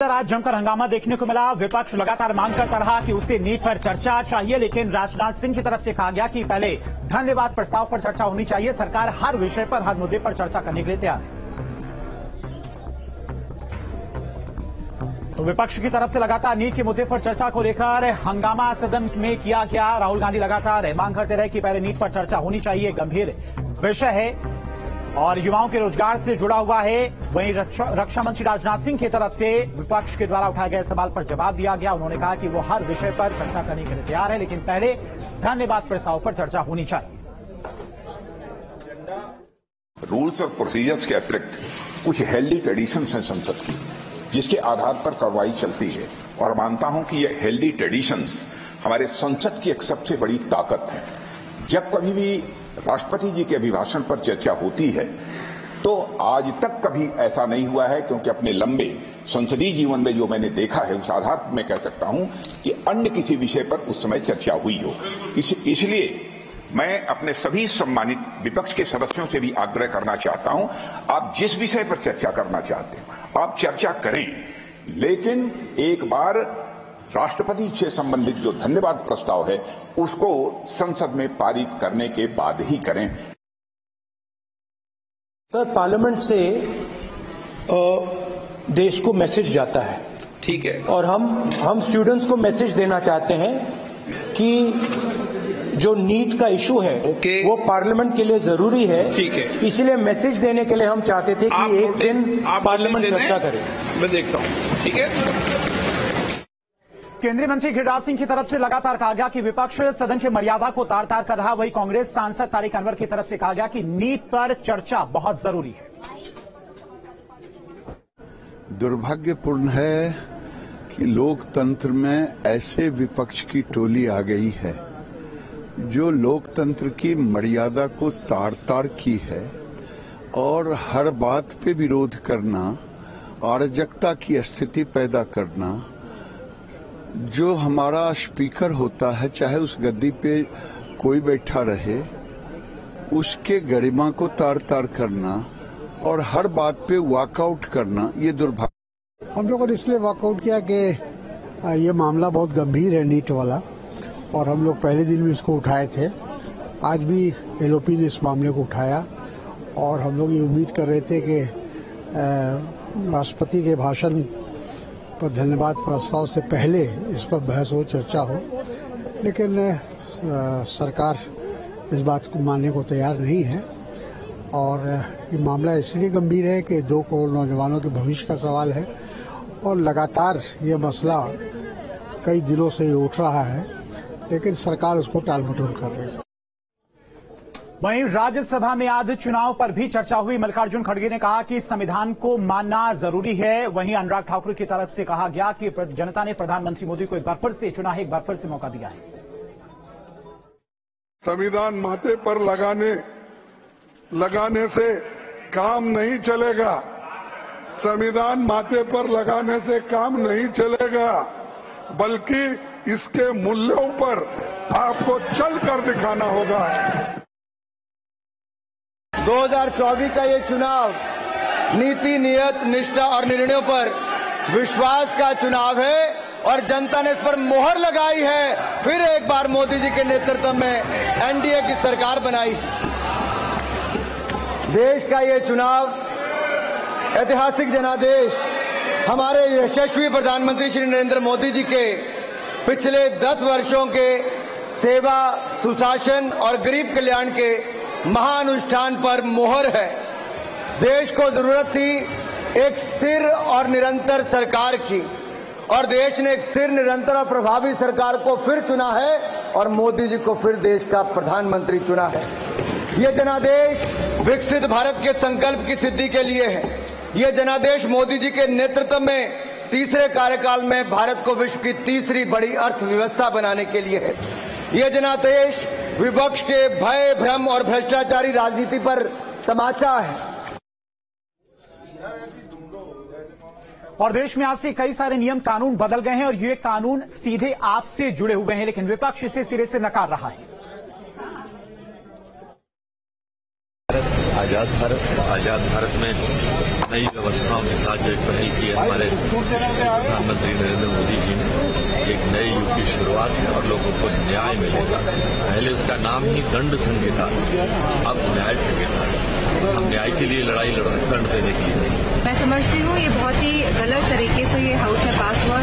आज जमकर हंगामा देखने को मिला। विपक्ष लगातार मांग करता रहा कि उसे नीट पर चर्चा चाहिए, लेकिन राजनाथ सिंह की तरफ़ से कहा गया कि पहले धन्यवाद प्रस्ताव पर चर्चा होनी चाहिए। सरकार हर विषय पर, हर मुद्दे पर चर्चा करने के लिए तैयार। है तो विपक्ष की तरफ़ से लगातार नीट के मुद्दे पर चर्चा को लेकर हंगामा सदन में किया गया। राहुल गांधी लगातार मांग करते रहे कि पहले नीट पर चर्चा होनी चाहिए। गंभीर विषय है। और युवाओं के रोज़गार से जुड़ा हुआ है। वहीं रक्षा, रक्षा मंत्री राजनाथ सिंह की तरफ़ से विपक्ष के द्वारा उठाए गए सवाल पर जवाब दिया गया। उन्होंने कहा कि वो हर विषय पर चर्चा करने के लिए तैयार है लेकिन पहले धन्यवाद प्रस्ताव पर चर्चा होनी चाहिए। रूल्स और प्रोसीजर्स के अतिरिक्त कुछ हेल्दी ट्रेडिशन हैं संसद की जिसके आधार पर कार्रवाई चलती है। और मानता हूँ कि ये हेल्दी ट्रेडिशंस हमारे संसद की एक सबसे बड़ी ताकत है। जब कभी भी राष्ट्रपति जी के अभिभाषण पर चर्चा होती है। तो आज तक कभी ऐसा नहीं हुआ है, क्योंकि अपने लंबे संसदीय जीवन में जो मैंने देखा है, उस आधार पर मैं कह सकता हूँ कि अन्य किसी विषय पर उस समय चर्चा हुई हो। इसलिए मैं अपने सभी सम्मानित विपक्ष के सदस्यों से भी आग्रह करना चाहता हूँ, आप जिस विषय पर चर्चा करना चाहते हो, आप चर्चा करें। लेकिन एक बार राष्ट्रपति से संबंधित जो धन्यवाद प्रस्ताव है उसको संसद में पारित करने के बाद ही करें। सर पार्लियामेंट से देश को मैसेज जाता है। ठीक है। और हम हम स्टूडेंट्स को मैसेज देना चाहते हैं कि जो नीट का इशू है ओके। वो पार्लियामेंट के लिए ज़रूरी है। ठीक है। इसलिए मैसेज देने के लिए हम चाहते थे कि एक दिन पार्लियामेंट चर्चा। करे। मैं देखता हूँ। ठीक है। केंद्रीय मंत्री गिरिराज सिंह की तरफ़ से लगातार कहा गया कि विपक्ष सदन की मर्यादा को तार तार कर रहा वही कांग्रेस सांसद तारिक अनवर की तरफ़ से कहा गया कि नीट पर चर्चा बहुत ज़रूरी है। दुर्भाग्यपूर्ण है कि लोकतंत्र में ऐसे विपक्ष की टोली आ गई है, जो लोकतंत्र की मर्यादा को तार तार की है और हर बात पे विरोध करना, अराजकता की स्थिति पैदा करना जो हमारा स्पीकर होता है, चाहे उस गद्दी पे कोई बैठा रहे, उसके गरिमा को तार तार करना और हर बात पे वॉकआउट करना, ये दुर्भाग्य। हम लोगों ने इसलिए वॉकआउट किया कि ये मामला बहुत गंभीर है, नीट वाला, और हम लोग पहले दिन भी इसको उठाए थे। आज भी एलओपी ने इस मामले को उठाया, और हम लोग ये उम्मीद कर रहे थे कि राष्ट्रपति के भाषण पर धन्यवाद प्रस्ताव से पहले इस पर बहस हो, चर्चा हो, लेकिन सरकार इस बात को मानने को तैयार नहीं है। और ये मामला इसलिए गंभीर है कि दो करोड़ नौजवानों के भविष्य का सवाल है और लगातार ये मसला कई दिनों से उठ रहा है, लेकिन सरकार उसको टाल मटोल कर रही है। वहीं राज्यसभा में आज चुनाव पर भी चर्चा हुई। मल्लिकार्जुन खड़गे ने कहा कि संविधान को मानना ज़रूरी है। वहीं अनुराग ठाकुर की तरफ़ से कहा गया कि जनता ने प्रधानमंत्री मोदी को एक बार फिर से चुना है, एक बार फिर से मौका दिया है। संविधान माथे पर लगाने लगाने से काम नहीं चलेगा। संविधान माथे पर लगाने से काम नहीं चलेगा, बल्कि इसके मूल्यों पर आपको चल कर दिखाना होगा। 2024 का ये चुनाव नीति, नियत, निष्ठा और निर्णयों पर विश्वास का चुनाव है और जनता ने इस पर मोहर लगाई है। फिर एक बार मोदी जी के नेतृत्व में एनडीए की सरकार बनाई। देश का ये चुनाव, ऐतिहासिक जनादेश, हमारे यशस्वी प्रधानमंत्री श्री नरेंद्र मोदी जी के पिछले दस वर्षों के सेवा, सुशासन और गरीब कल्याण के महानुष्ठान पर मोहर है। देश को ज़रूरत थी एक स्थिर और निरंतर सरकार की। और देश ने एक स्थिर, निरंतर और प्रभावी सरकार को फिर चुना है और मोदी जी को फिर देश का प्रधानमंत्री चुना है। ये जनादेश विकसित भारत के संकल्प की सिद्धि के लिए है। ये जनादेश मोदी जी के नेतृत्व में तीसरे कार्यकाल में भारत को विश्व की तीसरी बड़ी अर्थव्यवस्था बनाने के लिए है। ये जनादेश विपक्ष के भय, भ्रम और भ्रष्टाचारी राजनीति पर तमाचा है। और देश में आज से कई सारे नियम कानून बदल गए हैं और ये कानून सीधे आपसे जुड़े हुए हैं, लेकिन विपक्ष इसे सिरे से नकार रहा है। आज़ाद भारत आज़ाद भारत में नई व्यवस्थाओं के साथ जो एक पहल की है, हमारे प्रधानमंत्री नरेंद्र मोदी जी ने, एक नए युग की शुरुआत है और लोगों को न्याय मिलेगा। पहले उसका नाम ही दंड संहिता अब न्याय संहिता हम न्याय के लिए लड़ाई लड़ रहे हैं दंड देने के लिए मैं समझती हूँ, ये बहुत ही गलत तरीके से ये हाउस में पास हुआ।